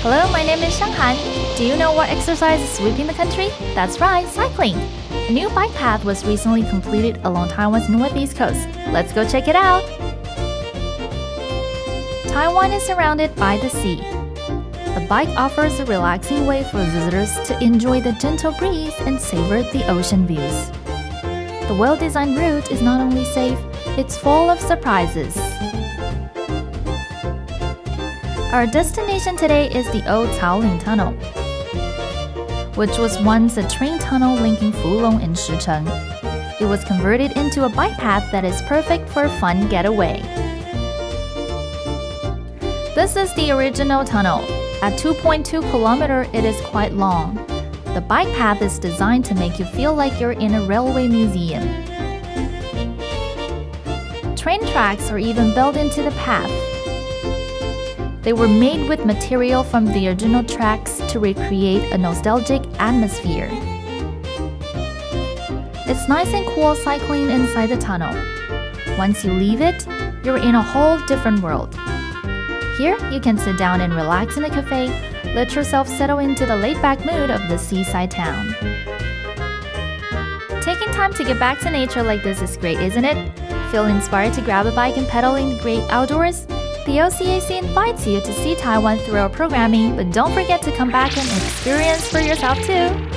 Hello, my name is Shanghan. Do you know what exercise is sweeping the country? That's right, cycling. A new bike path was recently completed along Taiwan's northeast coast. Let's go check it out. Taiwan is surrounded by the sea. The bike offers a relaxing way for visitors to enjoy the gentle breeze and savor the ocean views. The well designed route is not only safe, it's full of surprises. Our destination today is the old Caoling Tunnel, which was once a train tunnel linking Fulong and Shicheng. It was converted into a bike path that is perfect for a fun getaway. This is the original tunnel. At 2.2 km, it is quite long. The bike path is designed to make you feel like you're in a railway museum. Train tracks are even built into the path. They were made with material from the original tracks to recreate a nostalgic atmosphere. It's nice and cool cycling inside the tunnel. Once you leave it, you're in a whole different world. Here, you can sit down and relax in a cafe, let yourself settle into the laid back mood of the seaside town. Taking time to get back to nature like this is great, isn't it? Feel inspired to grab a bike and pedal in the great outdoors? The OCAC invites you to see Taiwan through our programming, but don't forget to come back and experience for yourself too.